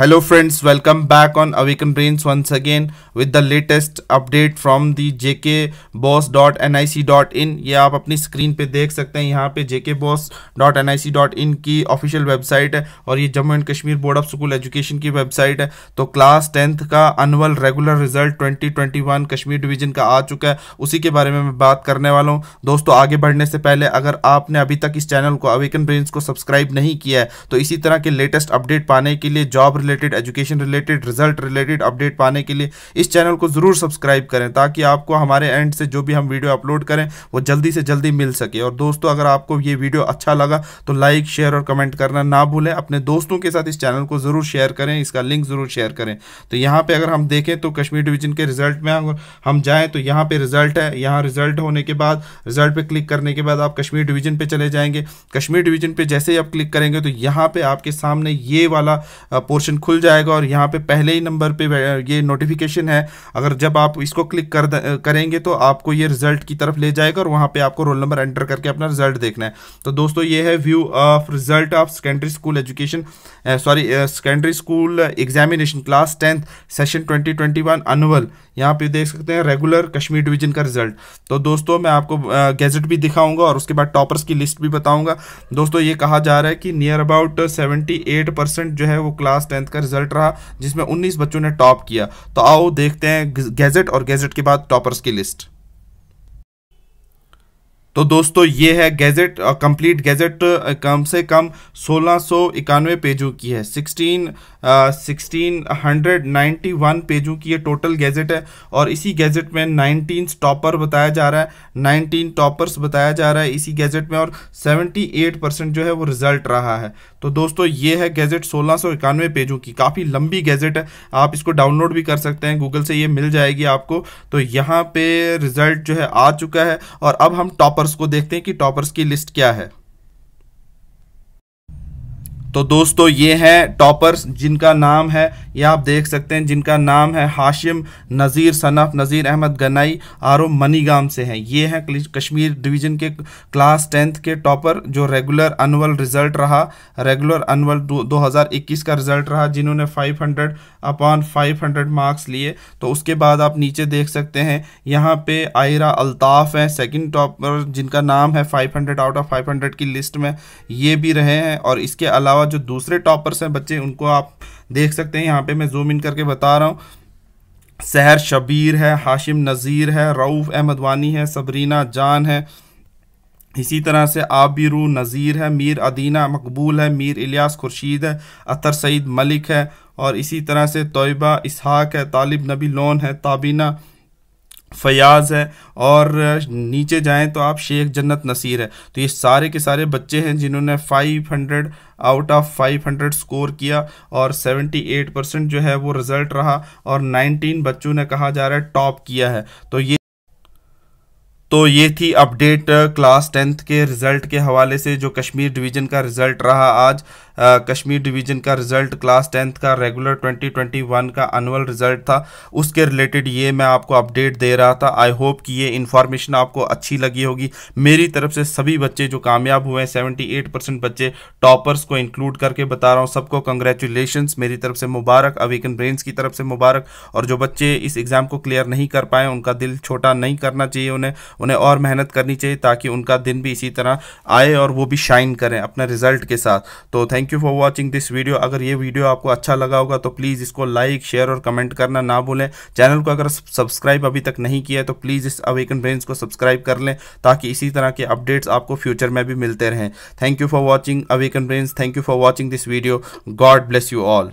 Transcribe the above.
Hello friends, welcome back on Awaken Brains once again with the latest update from the jkboss.nic.in ये आप अपनी screen पे देख सकते हैं यहाँ पे jkboss.nic.in की ऑफिशियल वेबसाइट है और ये Jammu and Kashmir board of school education की वेबसाइट है। तो क्लास टेंथ का annual regular result 2021 Kashmir division का आ चुका है। उसी के बारे में मैं बात करने वाला हूँ। दोस्तों आगे बढ़ने से पहले अगर आपने अभी तक इस चैनल को अवेकन ब्रेन्स को सब्सक्राइब नहीं किया है तो इसी तरह के लेटेस्ट अपडेट पाने के लिए job related education related result related update पाने के लिए इस चैनल को ज़रूर सब्सक्राइब करें ताकि आपको हमारे एंड से जो भी हम वीडियो अपलोड करें, वो जल्दी से जल्दी मिल सके। और दोस्तों, अगर आपको ये वीडियो अच्छा लगा तो लाइक शेयर और कमेंट करना ना भूलें। अपने दोस्तों के साथ इस चैनल को ज़रूर शेयर करें, इसका लिंक ज़रूर शेयर करें। तो यहाँ पर अगर हम देखें तो कश्मीर डिवीज़न के रिज़ल्ट में हम जाएँ तो यहाँ पर रिज़ल्ट है। यहाँ रिज़ल्ट होने के बाद रिज़ल्ट पर क्लिक करने के बाद आप कश्मीर डिवीज़न पर चले जाएँगे। कश्मीर डिवीज़न पर जैसे ही आप क्लिक करेंगे तो यहाँ पर आपके सामने ये वाला पोर्शन खुल जाएगा और यहाँ पे पहले ही नंबर पे ये नोटिफिकेशन है। अगर जब आप इसको क्लिक कर करेंगे तो आपको ये रिज़ल्ट की तरफ़ ले जाएगा और वहाँ पे आपको रोल नंबर एंटर करके अपना रिज़ल्ट देखना है। तो दोस्तों, ये है view of result of secondary school education sorry secondary school examination class tenth session 2021 annual यहाँ पे देख सकते हैं रेगुलर कश्मीर डिवीज़न का रिज़ल्ट तो दोस्तों, मैं आपको गैजेट भी दिखाऊँगा और उसके बाद टॉपर्स की लिस्ट भी बताऊँगा। दोस्तों, ये कहा जा रहा है कि नियर अबाउट 78 परसेंट जो है वो क्लास टेंथ का रिज़ल्ट रहा, जिसमें 19 बच्चों ने टॉप किया। तो आओ देखते हैं गैजेट और गैजेट के बाद टॉपर्स की लिस्ट तो दोस्तों, ये है गैजेट कंप्लीट गैजेट कम से कम सोलह पेजों की है। Sixteen sixteen hundred ninety one पेजों की ये टोटल गैजेट है और इसी गैजेट में नाइनटीन टॉपर बताया जा रहा है। नाइनटीन टॉपर्स बताया जा रहा है इसी गैजेट में और सेवेंटी एट परसेंट जो है वो रिज़ल्ट रहा है। तो दोस्तों, ये है गैजेट सोलह पेजों की। काफ़ी लंबी गैजेट है। आप इसको डाउनलोड भी कर सकते हैं। गूगल से ये मिल जाएगी आपको। तो यहाँ पे रिज़ल्ट जो है आ चुका है और अब हम टॉपर्स को देखते हैं कि टॉपर्स की लिस्ट क्या है। तो दोस्तों, ये हैं टॉपर्स जिनका नाम है, ये आप देख सकते हैं, जिनका नाम है Hashim Nazir son of, Nazir Ahmad Ganai R O Manigam से हैं। ये हैं कश्मीर डिवीज़न के क्लास टेंथ के टॉपर, जो रेगुलर अनुअल रिज़ल्ट रहा, रेगुलर अनुअल 2021 का रिज़ल्ट रहा, जिन्होंने 500 अपॉन 500 मार्क्स लिए। तो उसके बाद आप नीचे देख सकते हैं, यहाँ पे आयरा अल्ताफ़ हैं, सेकंड टॉपर जिनका नाम है 500 आउट ऑफ़ 500 की लिस्ट में, ये भी रहे हैं। और इसके अलावा अलावा जो दूसरे टॉपर्स हैं बच्चे, उनको आप देख सकते हैं। यहाँ पे मैं जूम इन करके बता रहा हूँ। सहर शबीर है, हाशिम नज़ीर है, रऊफ़ अहमद वानी है, सबरीना जान है। इसी तरह से आबिरू नज़ीर है, मीर अदीना मकबूल है, मीर इलियास खुर्शीद है, अतर सईद मलिक है। और इसी तरह से तोयबा इसहाक है, तालिब नबी लोन है, ताबीना फयाज है और नीचे जाएँ तो आप शेख जन्नत नसीर है। तो ये सारे के सारे बच्चे हैं जिन्होंने 500 आउट ऑफ़ 500 स्कोर किया और 78 परसेंट जो है वो रिज़ल्ट रहा और 19 बच्चों ने कहा जा रहा है टॉप किया है। तो ये तो ये थी अपडेट क्लास टेंथ के रिज़ल्ट के हवाले से जो कश्मीर डिवीज़न का रिज़ल्ट रहा आज। कश्मीर डिवीज़न का रिज़ल्ट, क्लास टेंथ का, रेगुलर 2021 का अनुअल रिज़ल्ट था। उसके रिलेटेड ये मैं आपको अपडेट दे रहा था। आई होप कि ये इन्फॉर्मेशन आपको अच्छी लगी होगी। मेरी तरफ़ से सभी बच्चे जो कामयाब हुए हैं बच्चे टॉपर्स को इंक्लूड करके बता रहा हूँ। सबको कंग्रेचुलेशन मेरी तरफ़ से मुबारक अवेकन ब्रेन्स की तरफ़ से मुबारक। और जो बच्चे इस एग्ज़ाम को क्लियर नहीं कर पाए, उनका दिल छोटा नहीं करना चाहिए उन्हें। उन्हें और मेहनत करनी चाहिए ताकि उनका दिन भी इसी तरह आए और वो भी शाइन करें अपने रिज़ल्ट के साथ। तो thank you for watching this video अगर ये वीडियो आपको अच्छा लगा होगा तो प्लीज़ इसको लाइक शेयर और कमेंट करना ना भूलें। चैनल को अगर सब्सक्राइब अभी तक नहीं किया है तो प्लीज़ इस अवेकन ब्रेंस को सब्सक्राइब कर लें, ताकि इसी तरह के अपडेट्स आपको फ्यूचर में भी मिलते रहें। Thank you for watching awaken brains thank you for watching this video God bless you all